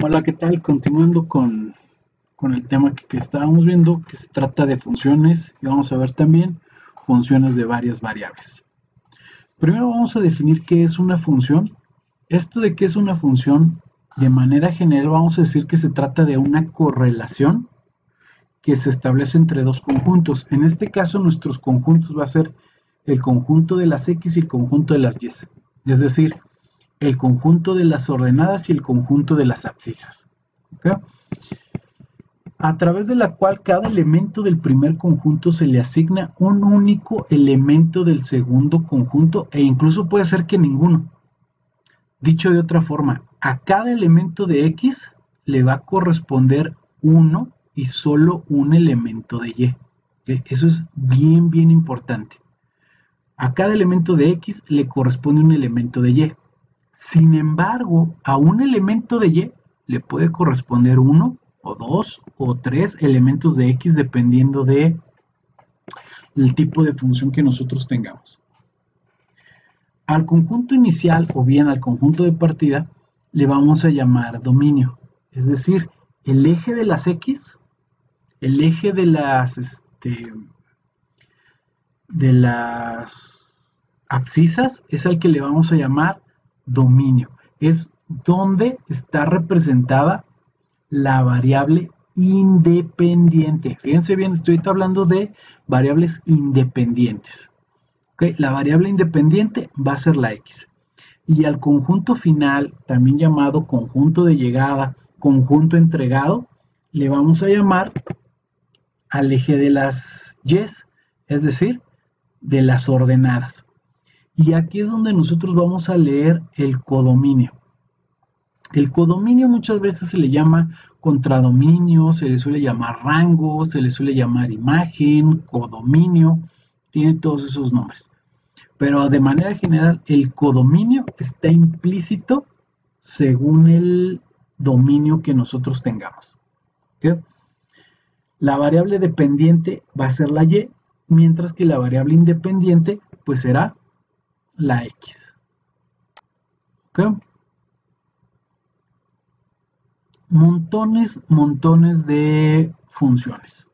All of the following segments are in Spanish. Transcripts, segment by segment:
Hola, ¿qué tal? Continuando con, el tema que, que, estábamos viendo, que se trata de funciones, y vamos a ver también funciones de varias variables. Primero vamos a definir qué es una función. Esto de qué es una función, de manera general vamos a decir que se trata de una correlación que se establece entre dos conjuntos. En este caso nuestros conjuntos va a ser el conjunto de las x y el conjunto de las y. Es decir, el conjunto de las ordenadas y el conjunto de las abscisas. A través de la cual cada elemento del primer conjunto se le asigna un único elemento del segundo conjunto e incluso puede ser que ninguno. Dicho de otra forma, a cada elemento de X le va a corresponder uno y solo un elemento de Y. Eso es bien, bien importante. A cada elemento de X le corresponde un elemento de Y. Sin embargo, a un elemento de Y le puede corresponder uno o dos o tres elementos de X dependiendo de el tipo de función que nosotros tengamos. Al conjunto inicial o bien al conjunto de partida le vamos a llamar dominio. Es decir, el eje de las X, el eje de las, este, de las abscisas es al que le vamos a llamar dominio. Es donde está representada la variable independiente. Fíjense bien, estoy hablando de variables independientes. La variable independiente va a ser la x. Y al conjunto final, también llamado conjunto de llegada, conjunto entregado, le vamos a llamar al eje de las y, es decir, de las ordenadas. Y aquí es donde nosotros vamos a leer el codominio. El codominio muchas veces se le llama contradominio, se le suele llamar rango, se le suele llamar imagen, codominio, tiene todos esos nombres. Pero de manera general, el codominio está implícito según el dominio que nosotros tengamos. La variable dependiente va a ser la y, mientras que la variable independiente pues será la X. Montones, montones de funciones.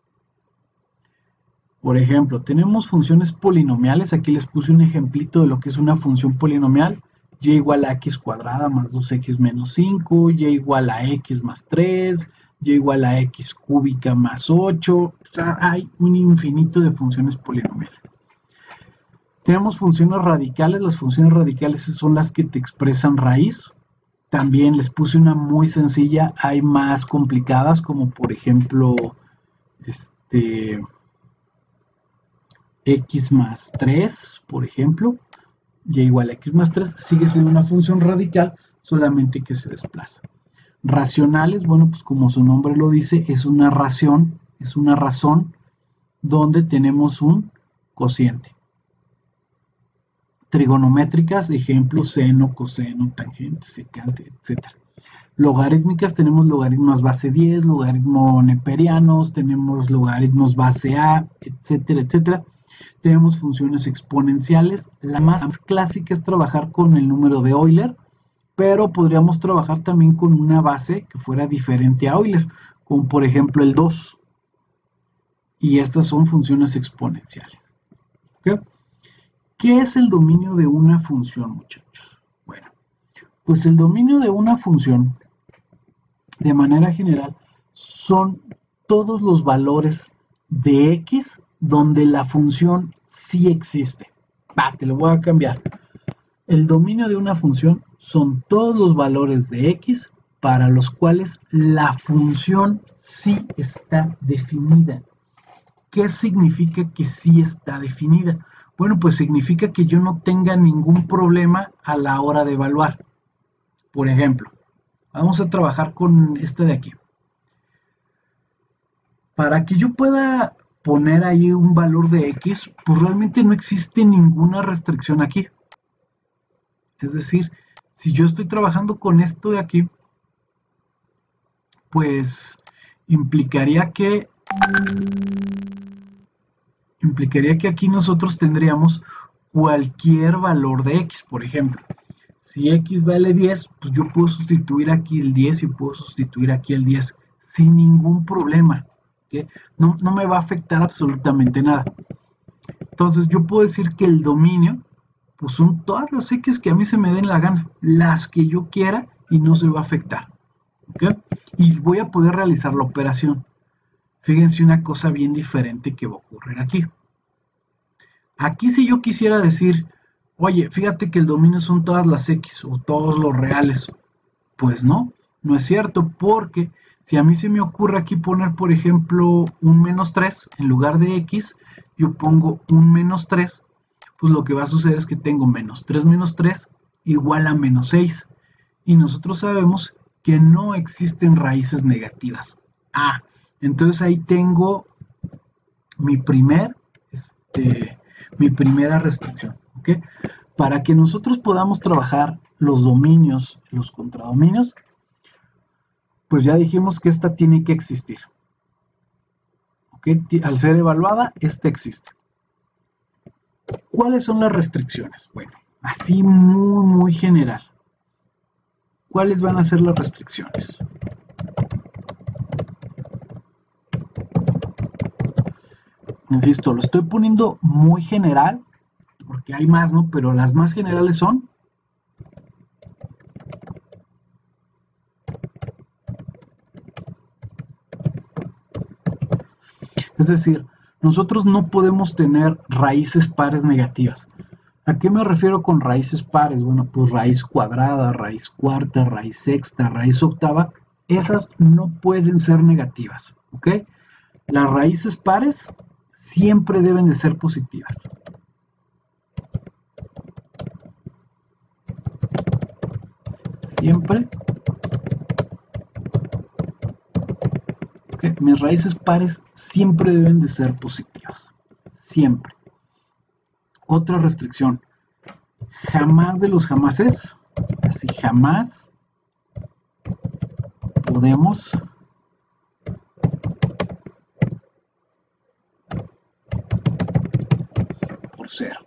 Por ejemplo, tenemos funciones polinomiales. Aquí les puse un ejemplito de lo que es una función polinomial. y igual a x cuadrada más 2x menos 5, y igual a x más 3, y igual a x cúbica más 8. O sea, hay un infinito de funciones polinomiales. Tenemos funciones radicales. Las funciones radicales son las que te expresan raíz. También les puse una muy sencilla. Hay más complicadas, como por ejemplo, este, x más 3, por ejemplo. Y igual a x más 3 sigue siendo una función radical, solamente que se desplaza. Racionales, bueno, pues como su nombre lo dice, es una ración, es una razón donde tenemos un cociente trigonométricas, ejemplo, seno, coseno, tangente, secante, etc. Logarítmicas, tenemos logaritmos base 10, logaritmos neperianos, tenemos logaritmos base A, etcétera, etcétera. Tenemos funciones exponenciales. La más clásica es trabajar con el número de Euler, pero podríamos trabajar también con una base que fuera diferente a Euler, como por ejemplo el 2. Y estas son funciones exponenciales. ¿Okay? ¿Qué es el dominio de una función, muchachos? Bueno, pues el dominio de una función, de manera general, son todos los valores de x donde la función sí existe. Va, te lo voy a cambiar. El dominio de una función son todos los valores de x para los cuales la función sí está definida. ¿Qué significa que sí está definida? Bueno, pues significa que yo no tenga ningún problema a la hora de evaluar. Por ejemplo, vamos a trabajar con este de aquí. Para que yo pueda poner ahí un valor de X, pues realmente no existe ninguna restricción aquí. Es decir, si yo estoy trabajando con esto de aquí, pues implicaría que implicaría que aquí nosotros tendríamos cualquier valor de x, por ejemplo. Si x vale 10, pues yo puedo sustituir aquí el 10 y puedo sustituir aquí el 10 sin ningún problema. No, no me va a afectar absolutamente nada. Entonces yo puedo decir que el dominio pues son todas las x que a mí se me den la gana, las que yo quiera y no se va a afectar. Y voy a poder realizar la operación. Fíjense una cosa bien diferente que va a ocurrir aquí. Aquí si yo quisiera decir, oye, fíjate que el dominio son todas las x o todos los reales. Pues no, no es cierto, porque si a mí se me ocurre aquí poner, por ejemplo, un menos 3 en lugar de x, yo pongo un menos 3, pues lo que va a suceder es que tengo menos 3 menos 3 igual a menos 6. Y nosotros sabemos que no existen raíces negativas. Ah, entonces ahí tengo mi primer, este, mi primera restricción. Para que nosotros podamos trabajar los dominios, los contradominios, pues ya dijimos que esta tiene que existir. Al ser evaluada, esta existe. ¿Cuáles son las restricciones? Bueno, así muy, muy general. ¿Cuáles van a ser las restricciones? Insisto, lo estoy poniendo muy general, porque hay más, ¿no? Pero las más generales son Es decir, nosotros no podemos tener raíces pares negativas. ¿A qué me refiero con raíces pares? Bueno, pues raíz cuadrada, raíz cuarta, raíz sexta, raíz octava, esas no pueden ser negativas, ¿ok? Las raíces pares siempre deben de ser positivas. Siempre mis raíces pares siempre deben de ser positivas. Siempre. Otra restricción. Jamás de los jamases, así jamás podemos por cero.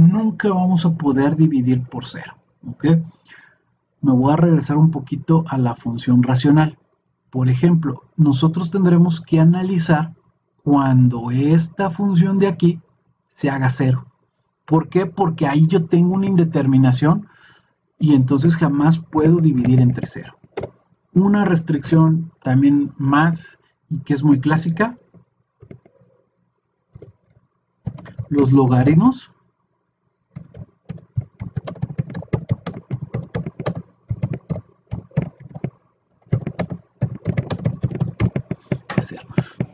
Nunca vamos a poder dividir por cero. ¿ok? Me voy a regresar un poquito a la función racional. Por ejemplo, nosotros tendremos que analizar cuando esta función de aquí se haga cero. ¿Por qué? Porque ahí yo tengo una indeterminación y entonces jamás puedo dividir entre cero. Una restricción también más y que es muy clásica, los logaritmos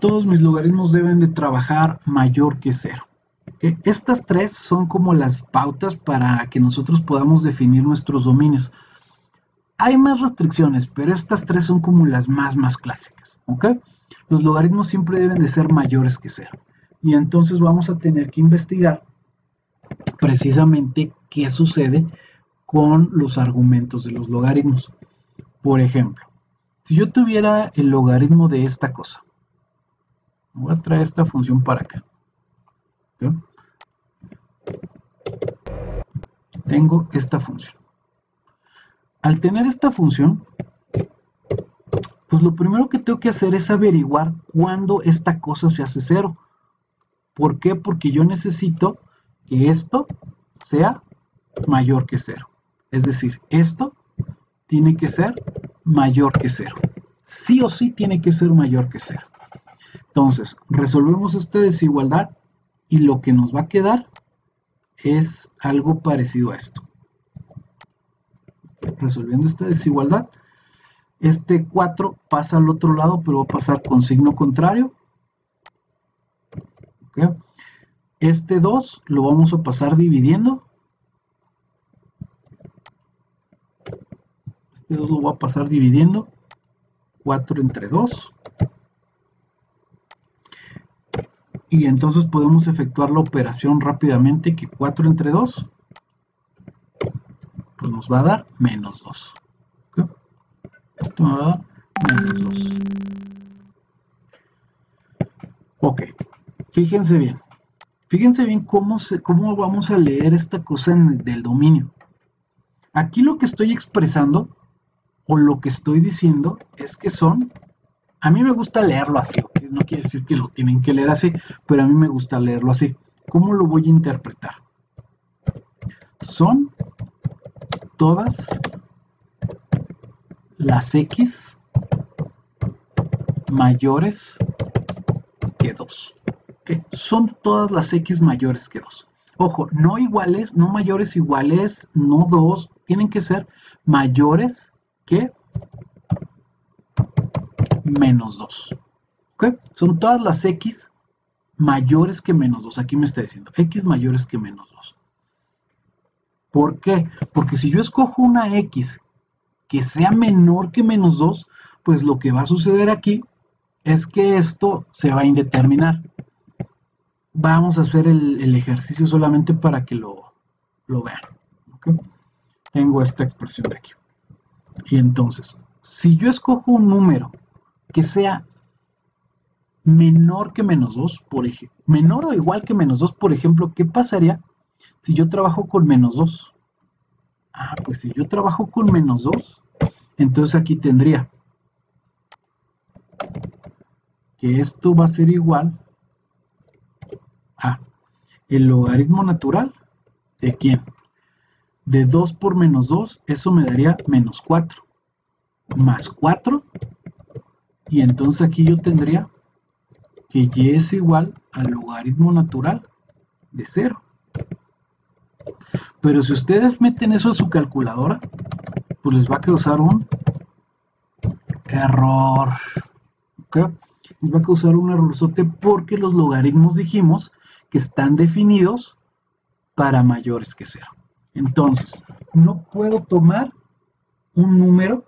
todos mis logaritmos deben de trabajar mayor que cero. Estas tres son como las pautas para que nosotros podamos definir nuestros dominios. Hay más restricciones, pero estas tres son como las más, más clásicas. Los logaritmos siempre deben de ser mayores que cero. Y entonces vamos a tener que investigar precisamente qué sucede con los argumentos de los logaritmos. Por ejemplo, si yo tuviera el logaritmo de esta cosa, Voy a traer esta función para acá. Tengo esta función. Al tener esta función, pues lo primero que tengo que hacer es averiguar cuándo esta cosa se hace cero. ¿Por qué? Porque yo necesito que esto sea mayor que cero. Es decir, esto tiene que ser mayor que cero. Sí o sí tiene que ser mayor que cero. Entonces, resolvemos esta desigualdad y lo que nos va a quedar es algo parecido a esto. Resolviendo esta desigualdad, este 4 pasa al otro lado, pero va a pasar con signo contrario. Este 2 lo vamos a pasar dividiendo. Este 2 lo voy a pasar dividiendo. 4 entre 2. Y entonces podemos efectuar la operación rápidamente que 4 entre 2 pues nos va a dar menos 2 esto me va a dar menos 2 ok fíjense bien. Fíjense bien cómo, cómo vamos a leer esta cosa del dominio. Aquí lo que estoy expresando o lo que estoy diciendo es que son, a mí me gusta leerlo así, no quiere decir que lo tienen que leer así, pero a mí me gusta leerlo así. ¿Cómo lo voy a interpretar? Son todas las X mayores que 2. Son todas las X mayores que 2. Ojo, no iguales, no mayores iguales, no 2, tienen que ser mayores que menos 2. Son todas las X mayores que menos 2. Aquí me está diciendo X mayores que menos 2. ¿Por qué? Porque si yo escojo una X que sea menor que menos 2, pues lo que va a suceder aquí es que esto se va a indeterminar. Vamos a hacer el, ejercicio solamente para que lo, vean. Tengo esta expresión de aquí. Y entonces, si yo escojo un número que sea menor que menos 2, por ejemplo, menor o igual que menos 2, por ejemplo, ¿qué pasaría si yo trabajo con menos 2? Ah, pues si yo trabajo con menos 2, entonces aquí tendría que esto va a ser igual a el logaritmo natural de quién? De 2 por menos 2, eso me daría menos 4. Más 4. Y entonces aquí yo tendría que y es igual al logaritmo natural de 0. Pero si ustedes meten eso en su calculadora, pues les va a causar un error. ¿Ok? Les va a causar un errorzote porque los logaritmos dijimos que están definidos para mayores que 0. Entonces, no puedo tomar un número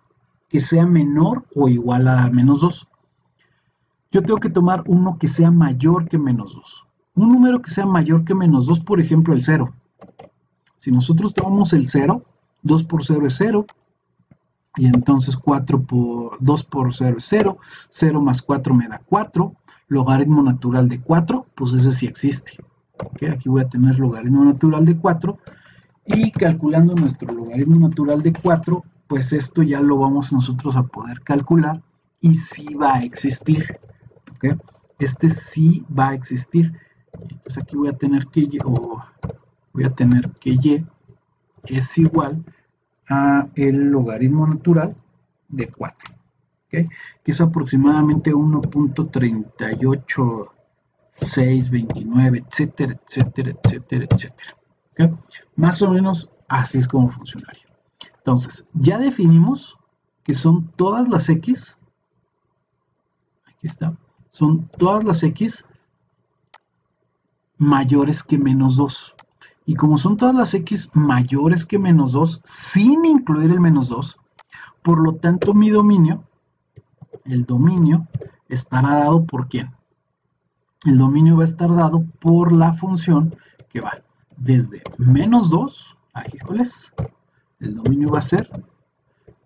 que sea menor o igual a menos 2. Yo tengo que tomar uno que sea mayor que menos 2. Un número que sea mayor que menos 2, por ejemplo, el 0. Si nosotros tomamos el 0, 2 por 0 es 0, y entonces 4 por 2 por 0 es 0, 0 más 4 me da 4, logaritmo natural de 4, pues ese sí existe. Aquí voy a tener logaritmo natural de 4, y calculando nuestro logaritmo natural de 4, pues esto ya lo vamos nosotros a poder calcular, y sí va a existir. Este sí va a existir. Entonces aquí voy a tener que y, voy a tener que y es igual a el logaritmo natural de 4. Que es aproximadamente 1.38629, etcétera, etcétera, etcétera, etcétera. Más o menos así es como funcionaría. Entonces, ya definimos que son todas las X. Aquí está son todas las x mayores que menos 2. Y como son todas las x mayores que menos 2, sin incluir el menos 2, por lo tanto mi dominio, el dominio, estará dado por quién? El dominio va a estar dado por la función que va desde menos 2, aquí el dominio va a ser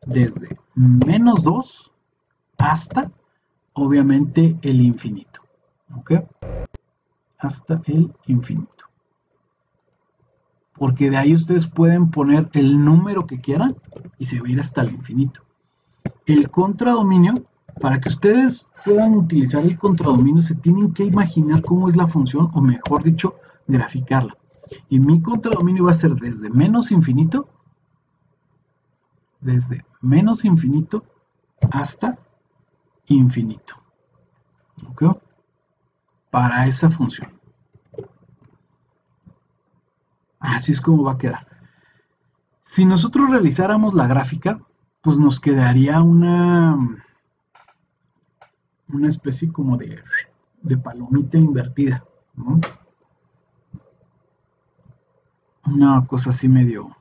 desde menos 2 hasta obviamente el infinito. ¿Ok? Hasta el infinito. Porque de ahí ustedes pueden poner el número que quieran y se va a ir hasta el infinito. El contradominio, para que ustedes puedan utilizar el contradominio, se tienen que imaginar cómo es la función, o mejor dicho, graficarla. Y mi contradominio va a ser desde menos infinito, desde menos infinito hasta infinito. ¿Ok? Para esa función. Así es como va a quedar. Si nosotros realizáramos la gráfica, pues nos quedaría una, una especie como de, de palomita invertida. Una cosa así medio,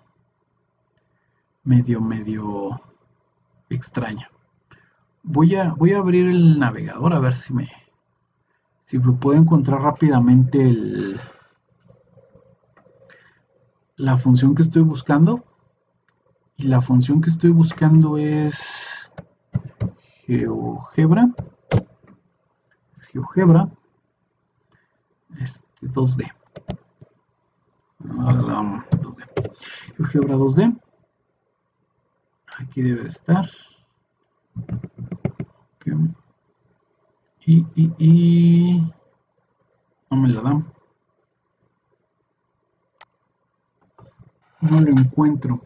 medio, medio extraña. Voy a, voy a abrir el navegador a ver si me si puedo encontrar rápidamente el, la función que estoy buscando. Y la función que estoy buscando es GeoGebra. Es GeoGebra. Este 2D. 2D. GeoGebra 2D. Aquí debe de estar. Y, y, y... No me la dan. No lo encuentro.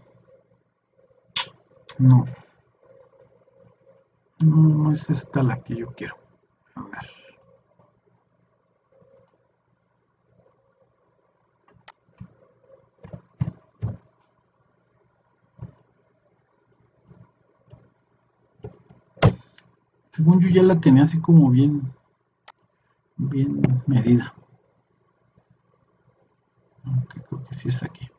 No. No, no es esta la que yo quiero. A ver. Según yo ya la tenía así como bien, bien medida. Aunque creo que sí es aquí.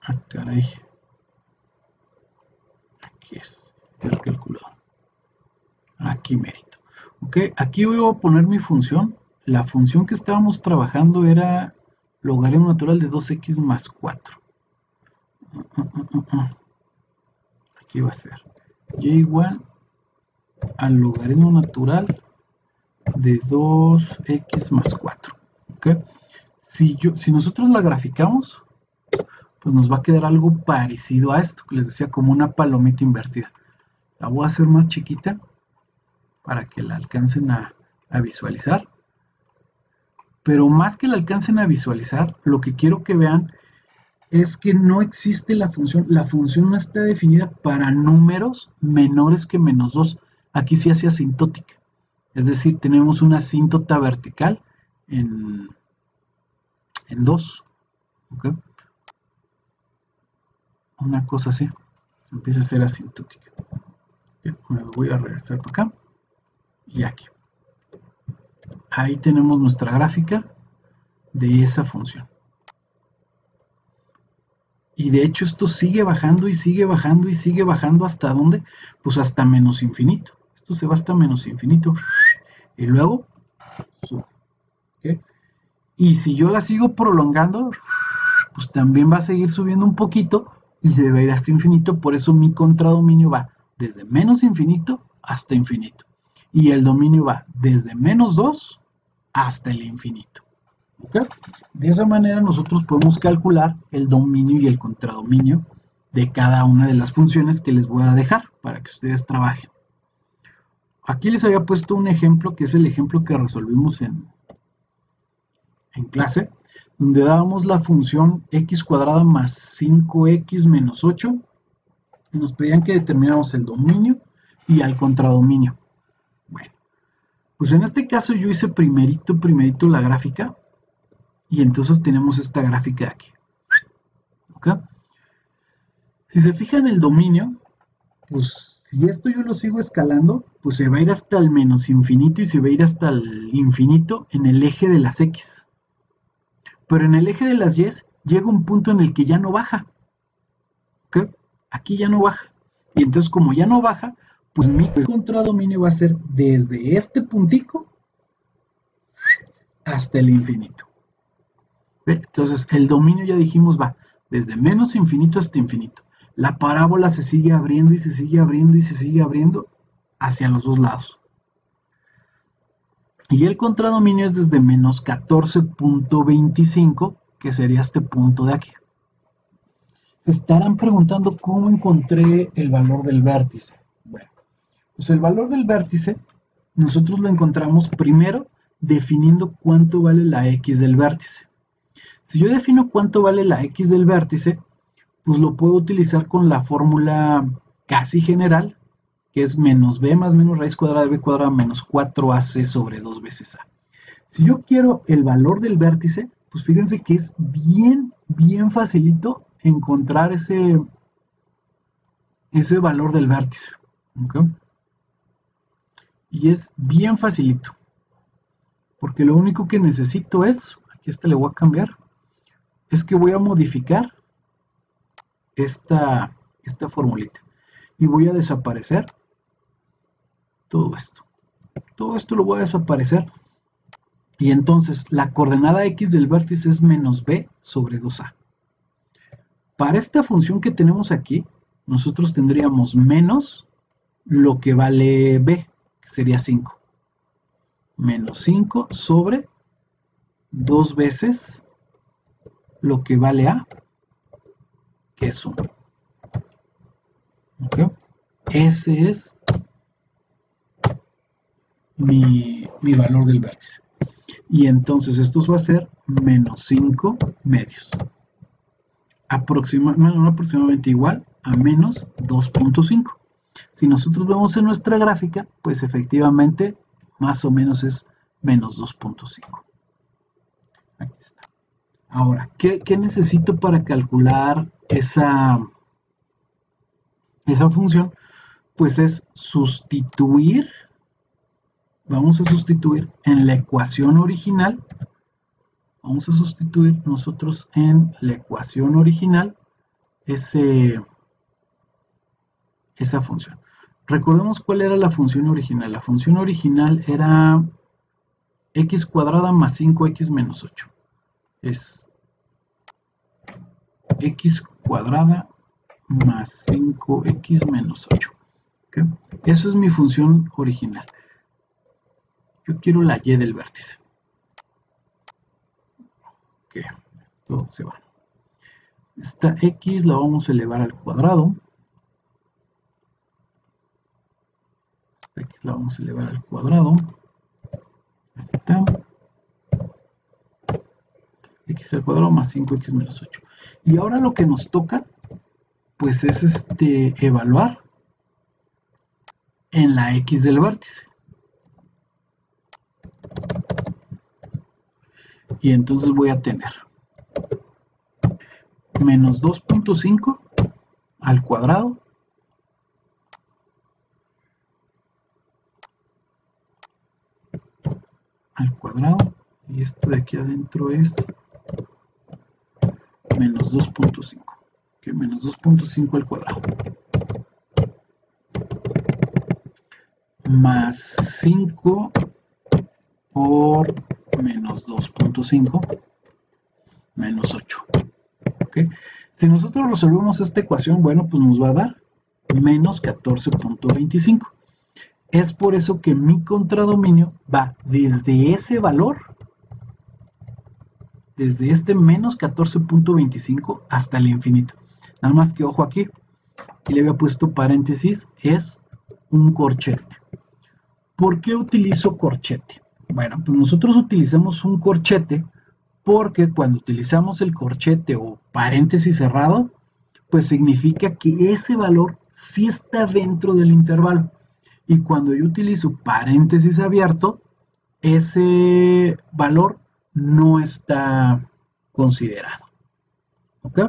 Ah, caray. Aquí es, es el calculador. Aquí mérito. Ok, aquí voy a poner mi función. La función que estábamos trabajando era logaritmo natural de 2x más 4. Aquí va a ser y igual al logaritmo natural de 2x más 4. ¿ok? Si, yo, si nosotros la graficamos, pues nos va a quedar algo parecido a esto, que les decía, como una palomita invertida. La voy a hacer más chiquita para que la alcancen a, a visualizar. Pero más que la alcancen a visualizar, lo que quiero que vean es que no existe la función, la función no está definida para números menores que menos 2. Aquí sí hace asintótica. Es decir, tenemos una asíntota vertical en, en 2. Una cosa así. empieza a ser asintótica. me voy a regresar para acá. Y aquí. Ahí tenemos nuestra gráfica de esa función. Y de hecho esto sigue bajando y sigue bajando y sigue bajando hasta dónde? Pues hasta menos infinito. Esto se va hasta menos infinito. Y luego sube. Y si yo la sigo prolongando, pues también va a seguir subiendo un poquito y se va a ir hasta infinito. Por eso mi contradominio va desde menos infinito hasta infinito. Y el dominio va desde menos 2 hasta el infinito. De esa manera nosotros podemos calcular el dominio y el contradominio de cada una de las funciones que les voy a dejar para que ustedes trabajen. Aquí les había puesto un ejemplo que es el ejemplo que resolvimos en, en clase, donde dábamos la función x cuadrada más 5x menos 8 y nos pedían que determináramos el dominio y el contradominio. Bueno, pues en este caso yo hice primerito, primerito la gráfica y entonces tenemos esta gráfica aquí. Si se fijan el dominio, pues si esto yo lo sigo escalando, pues se va a ir hasta el menos infinito y se va a ir hasta el infinito en el eje de las X. Pero en el eje de las Y llega un punto en el que ya no baja. Aquí ya no baja. Y entonces como ya no baja, pues mi contradominio va a ser desde este puntico hasta el infinito. Entonces, el dominio ya dijimos va desde menos infinito hasta infinito. La parábola se sigue abriendo y se sigue abriendo y se sigue abriendo hacia los dos lados. Y el contradominio es desde menos 14.25, que sería este punto de aquí. Se estarán preguntando cómo encontré el valor del vértice. Bueno, pues el valor del vértice nosotros lo encontramos primero definiendo cuánto vale la x del vértice. Si yo defino cuánto vale la x del vértice, pues lo puedo utilizar con la fórmula casi general, que es menos b más menos raíz cuadrada de b cuadrada menos 4ac sobre 2 veces a. Si yo quiero el valor del vértice, pues fíjense que es bien, bien facilito encontrar ese, ese valor del vértice. Y es bien facilito. Porque lo único que necesito es, aquí este le voy a cambiar, es que voy a modificar esta, esta formulita y voy a desaparecer todo esto. Todo esto lo voy a desaparecer y entonces la coordenada x del vértice es menos b sobre 2a. Para esta función que tenemos aquí, nosotros tendríamos menos lo que vale b, que sería 5. Menos 5 sobre 2 veces lo que vale A. que es 1. Ese es mi, mi valor del vértice. Y entonces esto va a ser menos 5 medios. aproximadamente igual a menos 2.5. Si nosotros vemos en nuestra gráfica, pues efectivamente más o menos es menos 2.5. Ahora, ¿qué, necesito para calcular esa, esa función? Pues es sustituir, vamos a sustituir en la ecuación original, vamos a sustituir nosotros en la ecuación original ese, esa función. Recordemos cuál era la función original. La función original era x cuadrada más 5x menos 8. Es x cuadrada más 5x menos 8. Eso es mi función original. Yo quiero la y del vértice. Ok, esto se va. Esta x la vamos a elevar al cuadrado. Esta x la vamos a elevar al cuadrado. está. X al cuadrado más 5x menos 8. Y ahora lo que nos toca, pues es este evaluar en la x del vértice. Y entonces voy a tener menos 2.5 al cuadrado al cuadrado y esto de aquí adentro es menos 2.5 que menos 2.5 al cuadrado. Más 5 por menos 2.5 menos 8 si nosotros resolvemos esta ecuación, bueno, pues nos va a dar menos 14.25. Es por eso que mi contradominio va desde ese valor, desde este menos 14.25 hasta el infinito. Nada más que ojo aquí, aquí le había puesto paréntesis, es un corchete. ¿Por qué utilizo corchete? Bueno, pues nosotros utilizamos un corchete porque cuando utilizamos el corchete o paréntesis cerrado, pues significa que ese valor sí está dentro del intervalo. Y cuando yo utilizo paréntesis abierto, ese valor no está considerado. ¿Ok?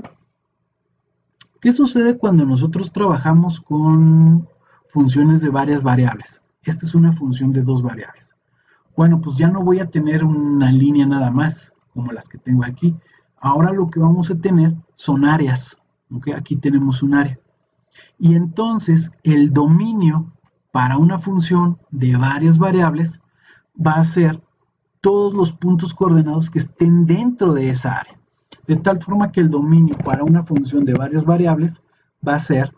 ¿Qué sucede cuando nosotros trabajamos con funciones de varias variables? Esta es una función de dos variables. Bueno, pues ya no voy a tener una línea nada más como las que tengo aquí. Ahora lo que vamos a tener son áreas. Aquí tenemos un área. Y entonces el dominio para una función de varias variables va a ser todos los puntos coordenados que estén dentro de esa área. De tal forma que el dominio para una función de varias variables va a ser,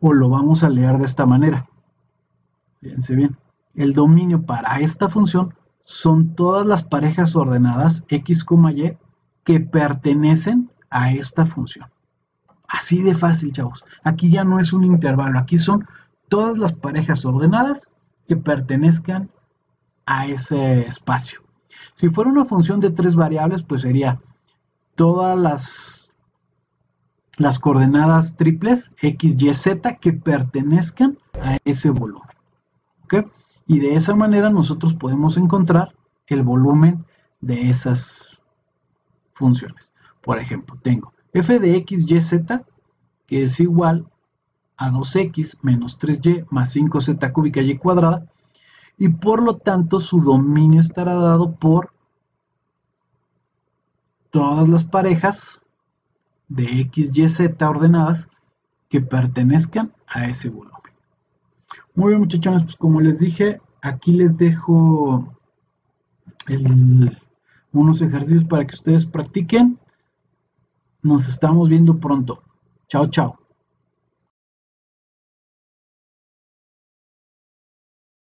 o lo vamos a leer de esta manera. Fíjense bien. El dominio para esta función son todas las parejas ordenadas x, y que pertenecen a esta función. Así de fácil, chavos. Aquí ya no es un intervalo, aquí son todas las parejas ordenadas que pertenezcan a ese espacio. Si fuera una función de tres variables, pues sería todas las, las coordenadas triples x, y, z que pertenezcan a ese volumen. Y de esa manera nosotros podemos encontrar el volumen de esas funciones. Por ejemplo, tengo f de x, y, z, que es igual a 2x menos 3y más 5z cúbica y cuadrada, y por lo tanto su dominio estará dado por todas las parejas de x, y, z ordenadas que pertenezcan a ese volumen. Muy bien muchachones, pues como les dije, aquí les dejo unos ejercicios para que ustedes practiquen. Nos estamos viendo pronto. Chao, chao.